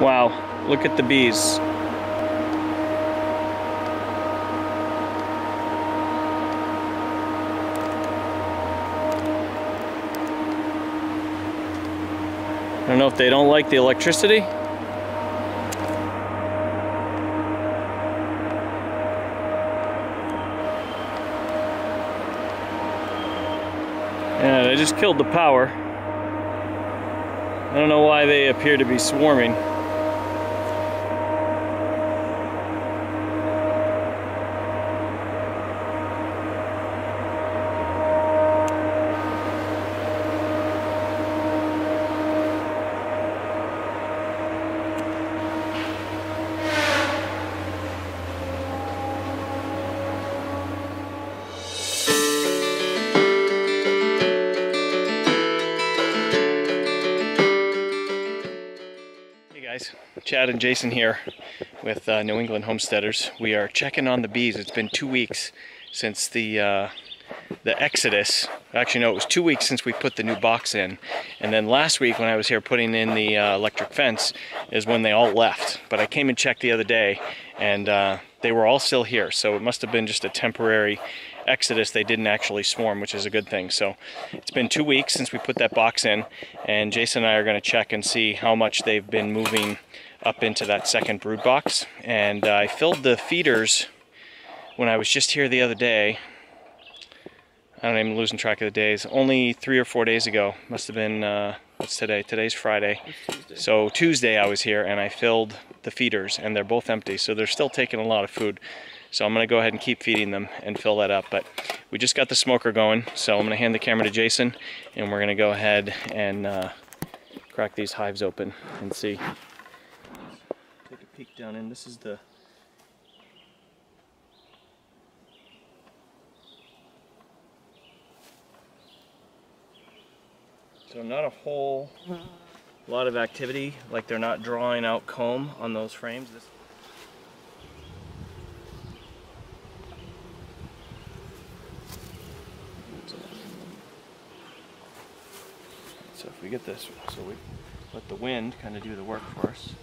Wow, look at the bees. I don't know if they don't like the electricity. Yeah, they just killed the power. I don't know why they appear to be swarming. Guys, Chad and Jason here with uh, New England Homesteaders. We are checking on the bees. It's been two weeks since the uh, the exodus. Actually, no, it was two weeks since we put the new box in. And then last week when I was here putting in the uh, electric fence is when they all left. But I came and checked the other day and uh, they were all still here. So it must have been just a temporary exodus. They didn't actually swarm, which is a good thing. So it's been two weeks since we put that box in and Jason and I are going to check and see how much they've been moving up into that second brood box. And uh, I filled the feeders when I was just here the other day I don't even losing track of the days. Only three or four days ago, must have been, uh, what's today? Today's Friday. Tuesday. So Tuesday I was here and I filled the feeders and they're both empty. So they're still taking a lot of food. So I'm gonna go ahead and keep feeding them and fill that up. But we just got the smoker going. So I'm gonna hand the camera to Jason and we're gonna go ahead and uh, crack these hives open and see. Take a peek down in. This is the So not a whole lot of activity, like they're not drawing out comb on those frames. This get this, so we let the wind kind of do the work for us.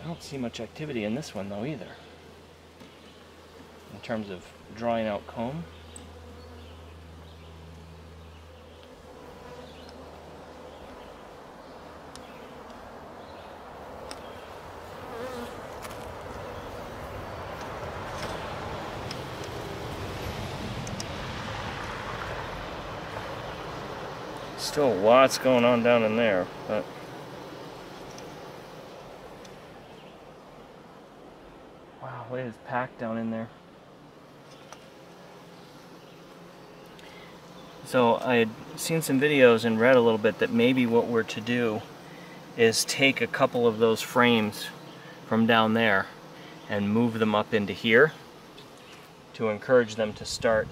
I don't see much activity in this one though either. In terms of drawing out comb. Still lots going on down in there, but Wow, it is packed down in there. So I had seen some videos and read a little bit that maybe what we're to do is take a couple of those frames from down there and move them up into here to encourage them to start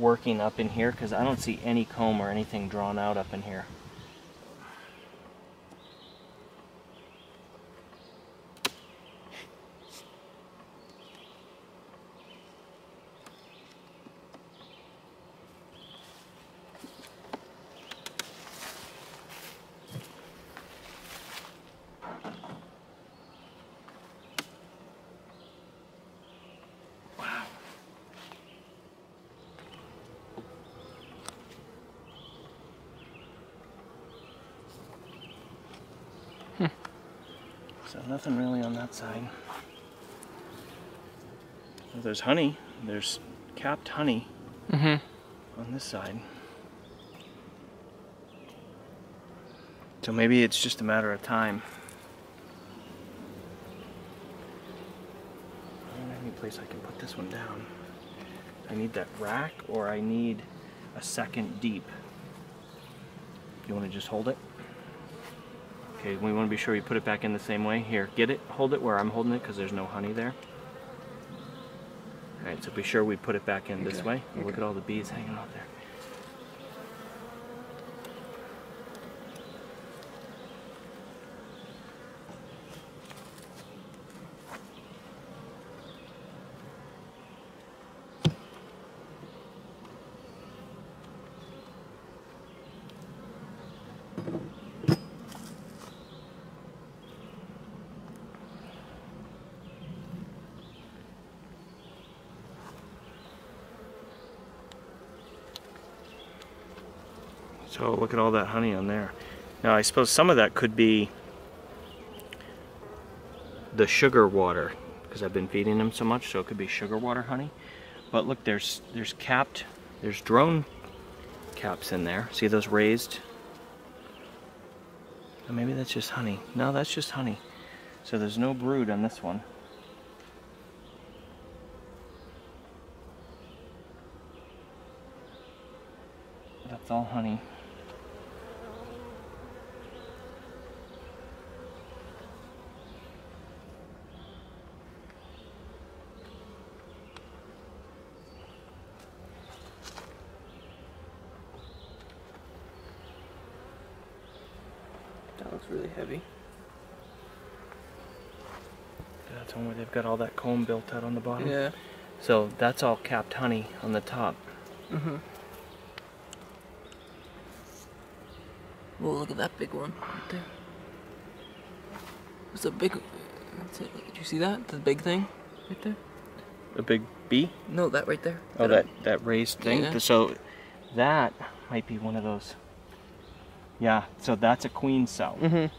working up in here because I don't see any comb or anything drawn out up in here. So nothing really on that side. Well, there's honey. There's capped honey Mm-hmm. on this side. So maybe it's just a matter of time. I don't have any place I can put this one down. I need that rack or I need a second deep. You want to just hold it? Okay, we want to be sure we put it back in the same way. Here, get it, hold it where I'm holding it because there's no honey there. Alright, so be sure we put it back in this Okay, way. Look at all the bees hanging out there. So look at all that honey on there. Now I suppose some of that could be the sugar water because I've been feeding them so much, so it could be sugar water honey. But look, there's there's capped, there's drone caps in there. See those raised? Maybe that's just honey. No, that's just honey. So there's no brood on this one. That's all honey. That's one where they've got all that comb built out on the bottom. Yeah. So that's all capped honey on the top. Mm-hmm. Whoa, look at that big one right there. It's a big. That's it. Did you see that? The big thing right there? A big bee? No, that right there. Oh, that, that raised thing? Yeah. So that might be one of those. Yeah, so that's a queen cell. Mm-hmm.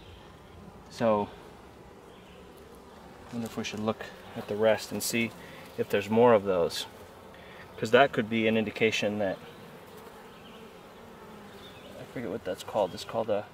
So wonder if we should look at the rest and see if there's more of those. Because that could be an indication that I forget what that's called. It's called a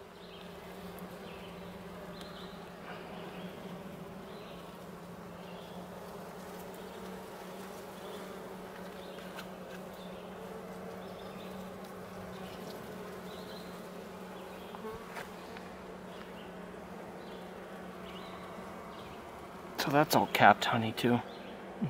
that's all capped honey too. Wow.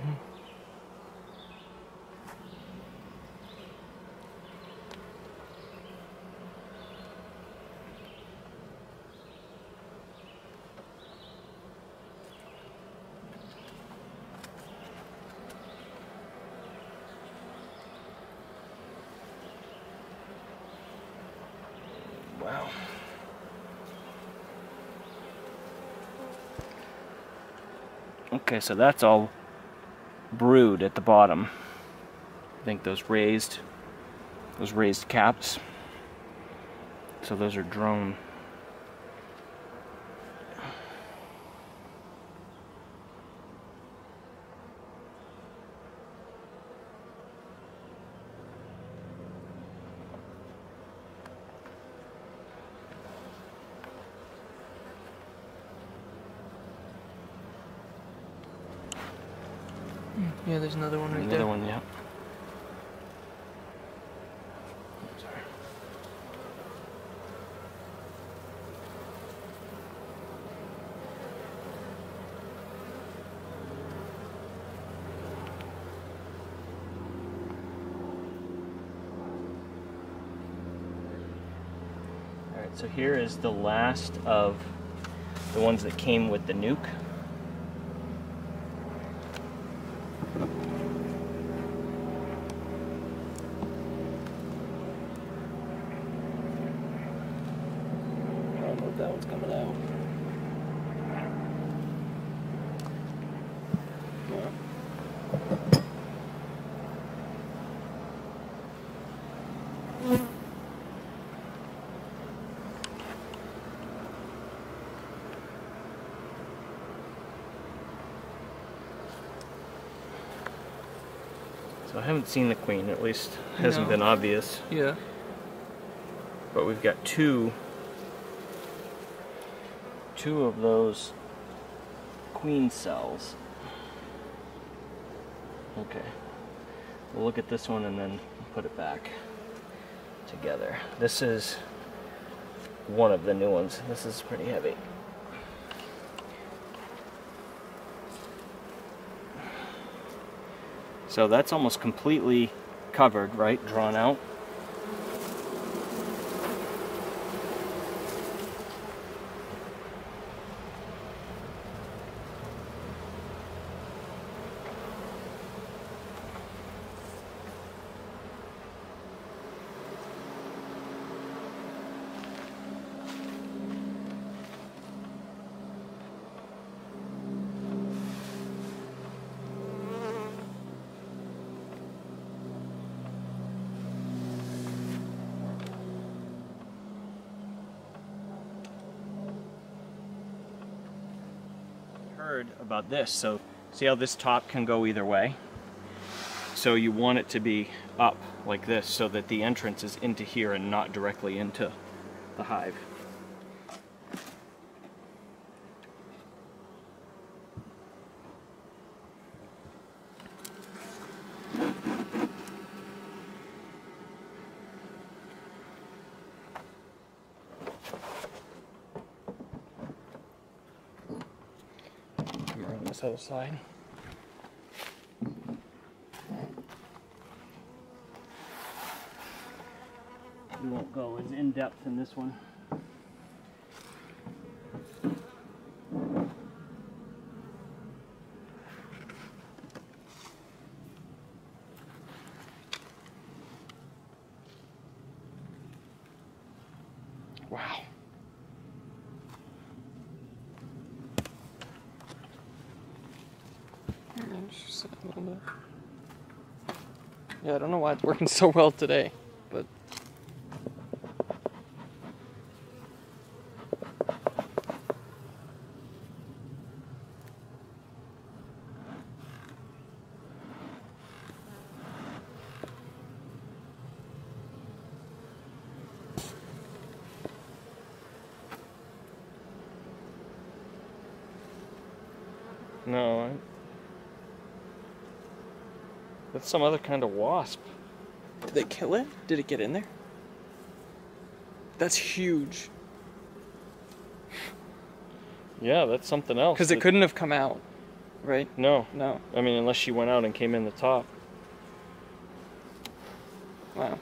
Okay, so that's all brood at the bottom. I think those raised, those raised caps. So those are drone. Another one right The there. other one, yeah. So here is the last of the ones that came with the nuc. I don't know if that one's coming out. So I haven't seen the queen, at least hasn't No. been obvious. Yeah. But we've got two two of those queen cells. Okay. We'll look at this one and then put it back together. This is one of the new ones. This is pretty heavy. So that's almost completely covered, right? Drawn out. Heard about this. So see how this top can go either way? So you want it to be up like this so that the entrance is into here and not directly into the hive. Come around this other side. We won't go as in depth in this one. Wow. Yeah, I don't know why it's working so well today, but. No, I... that's some other kind of wasp. did they kill it? Did it get in there? That's huge. Yeah, that's something else. Because it that- couldn't have come out, right? No, No. I mean unless she went out and came in the top. Wow.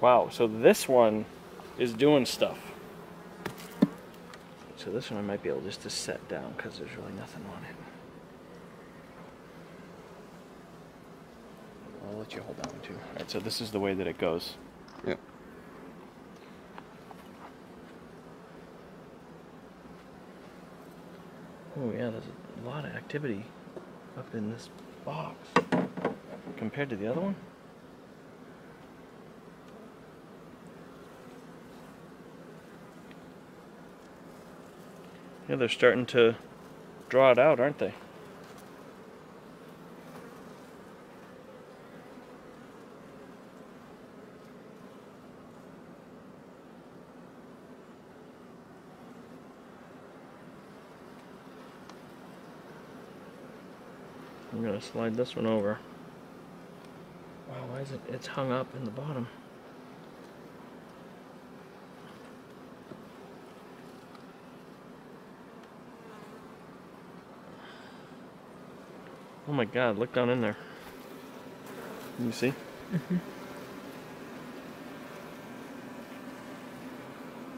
Wow, so this one is doing stuff. So this one I might be able just to set down because there's really nothing on it. I'll let you hold that one too. Alright, so this is the way that it goes. Yep. Oh yeah, there's a lot of activity up in this box compared to the other one. Yeah, they're starting to draw it out, aren't they? I'm gonna slide this one over. Wow, why is it? It's hung up in the bottom. Oh my god, look down in there. Can you see? Mm-hmm.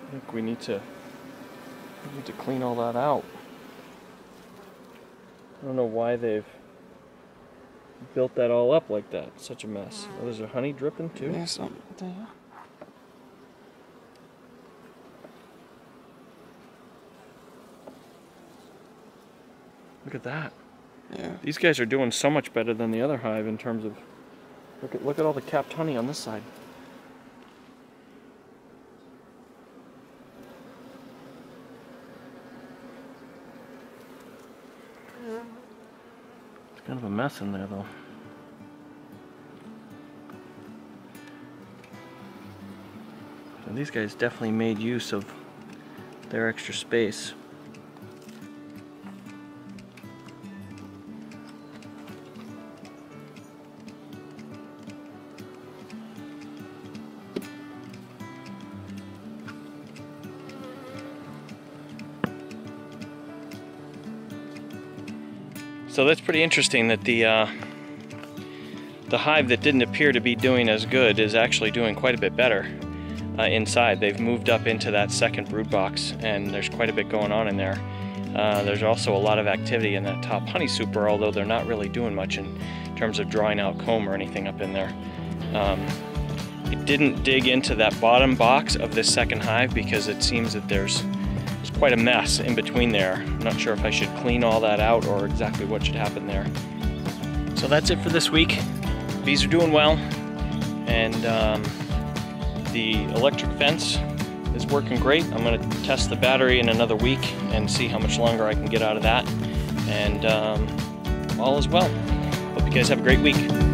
I think we need to we need to clean all that out. I don't know why they've built that all up like that. Such a mess. Oh, there's a honey dripping too. Yeah, something. Look at that. Yeah. These guys are doing so much better than the other hive in terms of look at look at all the capped honey on this side. Mess in there though. These guys definitely made use of their extra space. So that's pretty interesting that the uh, the hive that didn't appear to be doing as good is actually doing quite a bit better uh, inside. They've moved up into that second brood box and there's quite a bit going on in there. Uh, there's also a lot of activity in that top honey super, although they're not really doing much in terms of drawing out comb or anything up in there. Um, it didn't dig into that bottom box of this second hive because it seems that there's there's quite a mess in between there. I'm not sure if I should clean all that out or exactly what should happen there. So that's it for this week. Bees are doing well, and um, the electric fence is working great. I'm going to test the battery in another week and see how much longer I can get out of that. And um, all is well. Hope you guys have a great week.